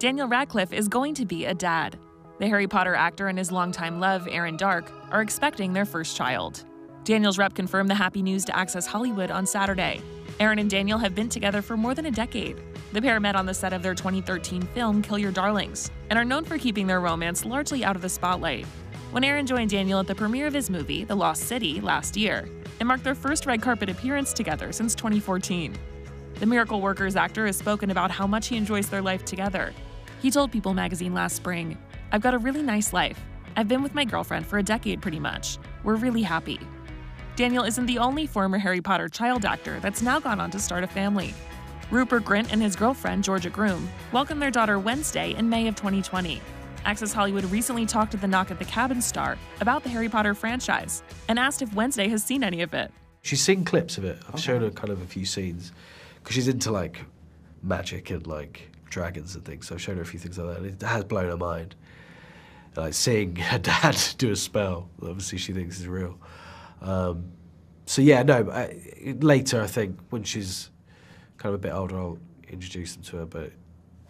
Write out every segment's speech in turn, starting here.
Daniel Radcliffe is going to be a dad. The Harry Potter actor and his longtime love, Erin Darke, are expecting their first child. Daniel's rep confirmed the happy news to Access Hollywood on Saturday. Erin and Daniel have been together for more than a decade. The pair met on the set of their 2013 film Kill Your Darlings and are known for keeping their romance largely out of the spotlight. When Erin joined Daniel at the premiere of his movie, The Lost City, last year, it marked their first red carpet appearance together since 2014. The Miracle Workers actor has spoken about how much he enjoys their life together. He told People magazine last spring, I've got a really nice life. I've been with my girlfriend for a decade pretty much. We're really happy. Daniel isn't the only former Harry Potter child actor that's now gone on to start a family. Rupert Grint and his girlfriend, Georgia Groom, welcomed their daughter Wednesday in May of 2020. Access Hollywood recently talked to the Knock at the Cabin star about the Harry Potter franchise and asked if Wednesday has seen any of it. She's seen clips of it. I've okay. shown her kind of a few scenes because she's into like magic and like dragons and things. So I've shown her a few things like that. And it has blown her mind. Like seeing her dad do a spell, obviously she thinks is real. Um, so yeah, no. I, later, I think when she's kind of a bit older, I'll introduce them to her. But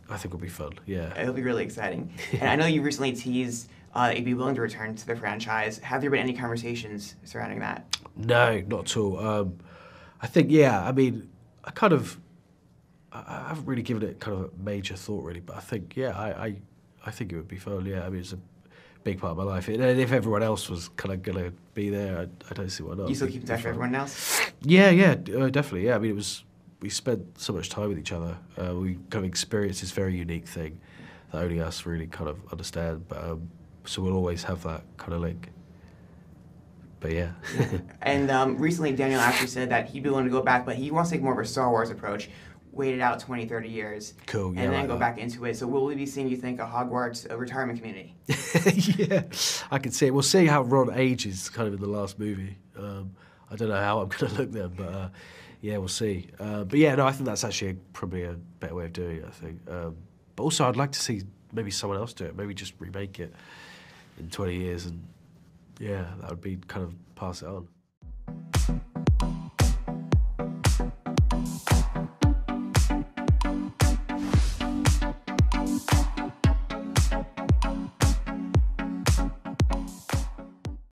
I think it'll be fun. Yeah, it'll be really exciting. and I know you recently teased uh, you'd be willing to return to the franchise. Have there been any conversations surrounding that? No, not at all. Um, I think yeah. I mean, I kind of I haven't really given it kind of a major thought really, but I think yeah, I I, I think it would be fun. Yeah, I mean it's a big part of my life. And if everyone else was kind of gonna be there, I, I don't see why not. You still keep in touch with everyone else? Yeah, yeah, uh, definitely. Yeah, I mean it was we spent so much time with each other. Uh, we kind of experienced this very unique thing that only us really kind of understand. But um, so we'll always have that kind of link. But yeah. and um, recently, Daniel actually said that he'd be willing to go back, but he wants to take more of a Star Wars approach wait it out 20, 30 years. Cool, yeah. And then like go back into it. So will we be seeing, you think, a Hogwarts a retirement community? yeah, I can see it. We'll see how Ron ages kind of in the last movie. Um, I don't know how I'm going to look then, but uh, yeah, we'll see. Uh, but yeah, no, I think that's actually a, probably a better way of doing it, I think. Um, but also, I'd like to see maybe someone else do it, maybe just remake it in 20 years and yeah, that would be kind of pass it on.